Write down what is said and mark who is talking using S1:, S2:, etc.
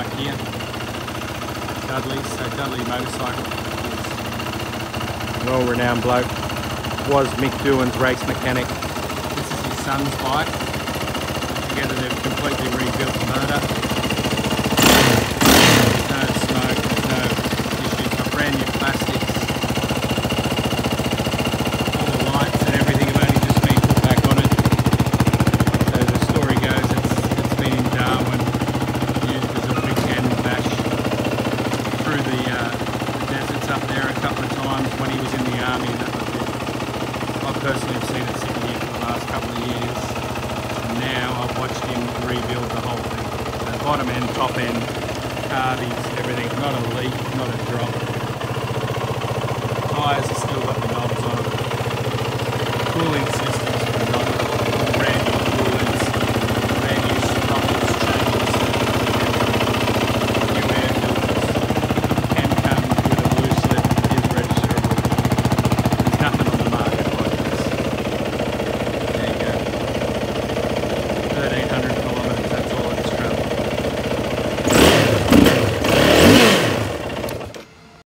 S1: bike here. Dudley's, so Dudley Motorcycle.
S2: Well-renowned bloke. Was Mick Doohan's race mechanic.
S1: This is his son's bike. Together they've completely rebuilt times when he was in the army. That was it. I personally have seen it sitting here for the last couple of years. And now I've watched him rebuild the whole thing. Bottom end, top end, carbies, everything. Not a leak, not a drop. Tyres have still got the 800